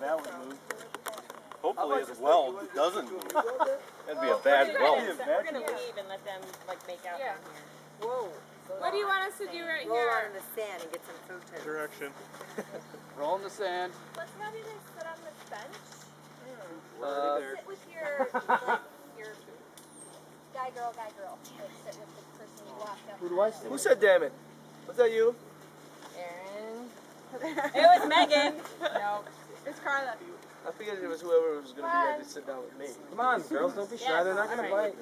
why that would move. Hopefully his weld doesn't move. That'd be a bad We're weld. gonna, we're gonna leave and let them like make out Yeah. down here. Whoa. What do you want us to do right Roll here? on the sand and get some photos. Direction. Roll in the sand. Let's have you guys sit on this bench. Uh, Sit with your, like, your guy, girl, guy, girl. Like, sit with the person you walked up. Who do I to. see? Who said damn it? Was that you? Aaron. it was Megan. No. It's Carla. I figured it was whoever was gonna be here to sit down with me. Come on, girls, don't be shy. They're not gonna bite.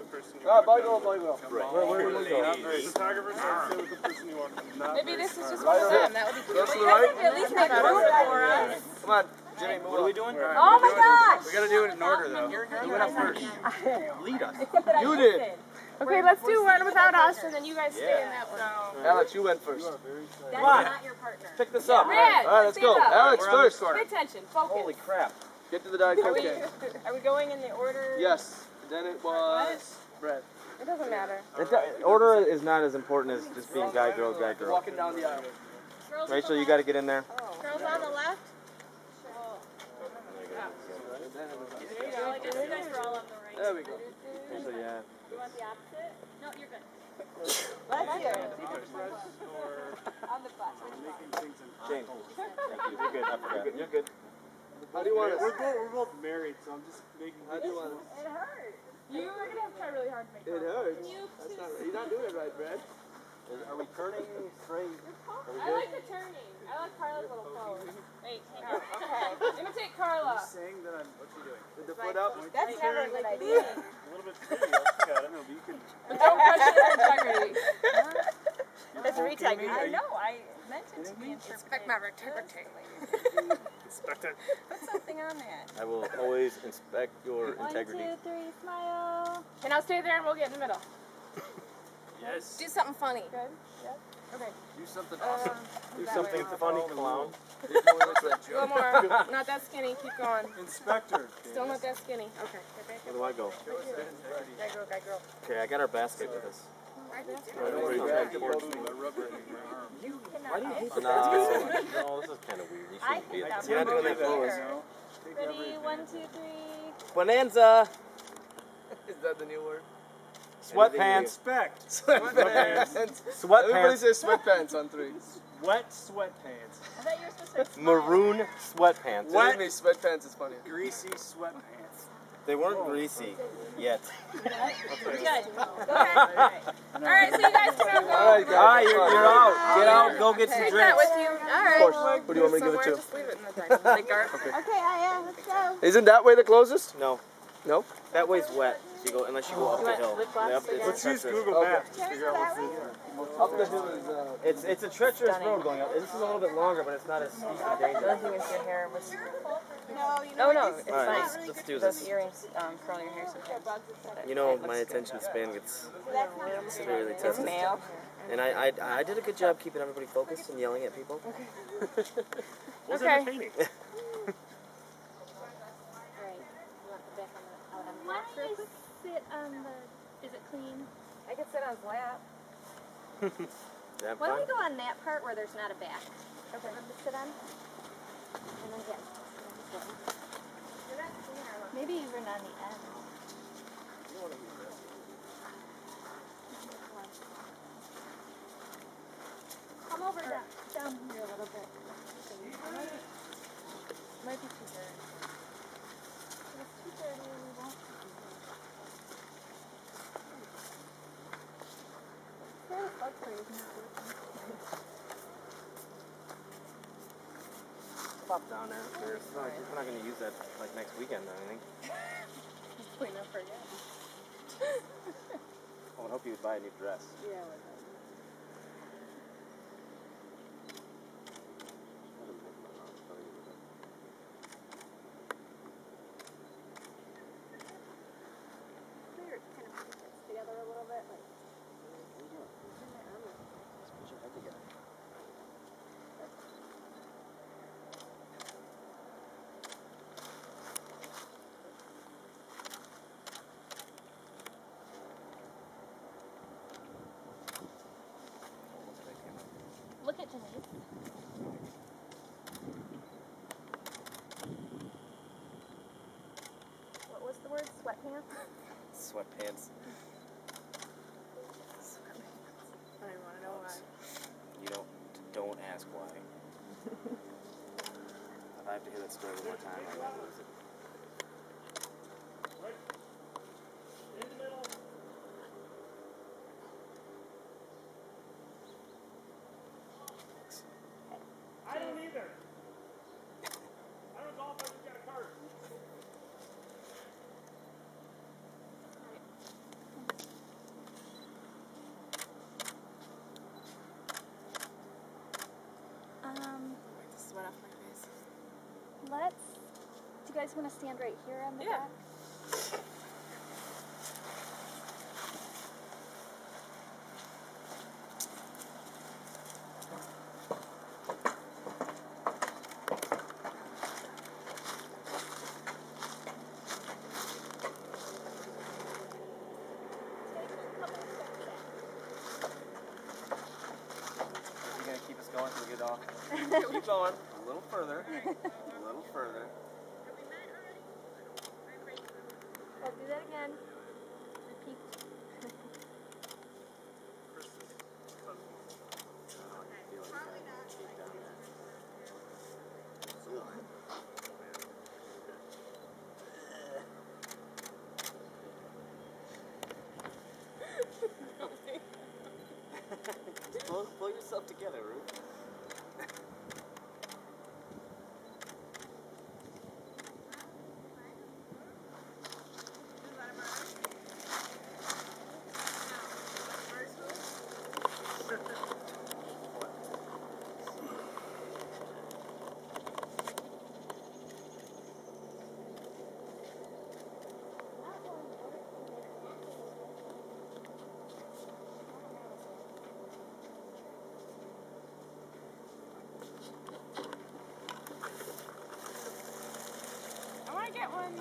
Ah, boy girl, boy girl. Where, where do we go? Photographer said sit with the person you want. Not Maybe this is just Right for over them. That would be cute. Girls to the right. At least make room for us. Come on, Jimmy, What are we up. doing? Oh my gosh. We gotta do it in order though. You went up first. Lead us. Except that I You did. Listened. Okay, let's do one without us, and then you guys stay in that one. Alex, you went first. That's Come on. not your partner. Pick this up. Red, All right, let's go. up. Alex We're first. corner. Pay attention. Focus. Holy crap. Get to the Diet Are Coke we, can. are we going in the order? Yes. Then it was Brad. It doesn't matter. order is not as important as just being guy, girl, guy, girl. Walking down the aisle. Girls Rachel, you gotta get in there. left. Girls on the left. There you go. Like, you guys are all on the right. There we go. Rachel, yeah. You want the opposite? No, you're good. Bless you. On the bus. James. Thank you. You're good. I forgot. You're good. How do you want We're us? both, we're both married, so I'm just making. How do you want us? It hurt. You are gonna have to try really hard to make It it. hurts. That's not right. You're not doing it right, Brad. Are we turning straight? I like the turning. I like Carla's little pose. Wait, hang on. okay. Imitate Carla. Saying that I'm. What's he doing? With the foot up. That's never a good idea. A little bit too. I don't know, but you can. But don't question her integrity. That's a retake. me? I know. I meant it to be interpreted. integrity. Inspect it. Put something on that. I will always inspect your integrity. One, two, three, smile. And I'll stay there and we'll get in the middle. Yes. Do something funny. Good? Yeah? Okay. Do something Um, awesome. Do something funny, clown. a little more. Not that skinny. Keep going. Inspector. Still not that skinny. Okay. Get Where do I go? Guy girl, guy girl. Okay, I got our basket with us. Don't worry, Brad. Why do you hate the basket so much? No, this is kind of weird. You I shouldn't be think at that You're not doing be that pose. better. Ready? One, two, three. Bonanza! Is that the new word? Sweatpants! Inspect. Sweatpants. Everybody Sweatpants! says sweatpants on three. Wet sweatpants. I thought you were supposed to say Maroon sweatpants. Believe me, sweatpants is funny. Greasy sweatpants. They weren't oh. greasy yet. Good. Go ahead. All Alright, so you guys can all go. All right, guys. Alright, you're, you're out. Get out, go get some Take that drinks. with you. Alright. course. Who do you want me to give it to? Just leave it in the thing. Like our, Okay, I am. Let's go. Isn't that way the closest? No, No. that way's wet. So you go unless you go up the hill. lip gloss Up- it's? Let's use treacherous. Google Okay. To figure out what's the. Up the hill is. Uh, It's it's a treacherous road going up. This is a little bit longer, but it's not as steep and The only dangerous. thing is your hair was. No, you know, Oh no, it's All right, fine. let's, let's do Those this. earrings um, curl your hair sometimes. You know, my attention span gets severely It's tested. male. And I, I I did a good job keeping everybody focused and yelling at people. Okay. Was Okay. entertaining. Alright. You want the back on the, out on the Why left real don't quick? you sit on the? Is it clean? I could sit on his lap. Why don't we go on that part where there's not a back? Okay. For them to sit on? And then get. Maybe even on the end. Come over down, down here a little bit. Might be too dirty. It's too dirty, we won't. Very bug spray is not working. Pop down It's not like- We're not going to use that like next weekend or anything. Clean up for you. I would hope you would buy a new dress. Yeah. Look it to. What was the word? Sweatpants? Sweatpants. Sweatpants. I want to know why. You don't, don't ask why. if I have to hear that story one more time, I might lose it. Let's. Do you guys want to stand right here on the Yeah. back? You're gonna keep us going till we get off. keep going. A little further. A little further. Let's do that again. Repeat. Just pull, pull yourself together, Ruth. I want to get one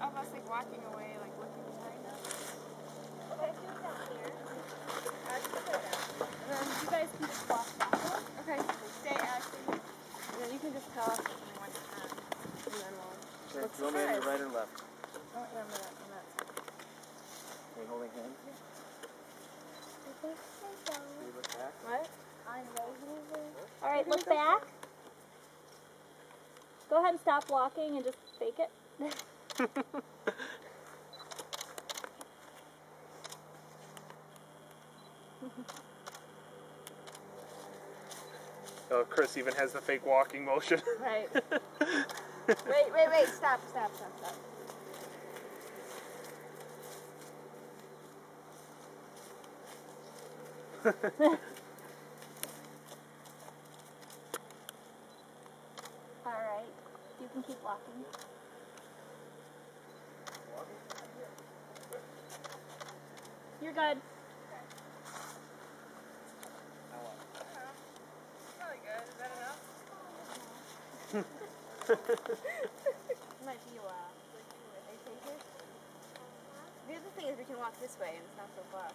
of us like walking away, like looking behind us. Okay, do it down here. And then you guys can just walk backwards. Okay, stay Ashley. And then you can just tell us when we want to turn. And then we'll. Okay, What's you want me on the your right or left? Oh, yeah, I'm gonna, I'm not. Are you holding hands? Do you look back? What? All right, look back. Go ahead and stop walking and just fake it. Oh, Chris even has the fake walking motion. Right. wait, wait, wait. Stop, stop, stop, stop. All right, you can keep walking. You're good. Really good. Is that enough? Might be a taker. The other thing is we can walk this way and it's not so far.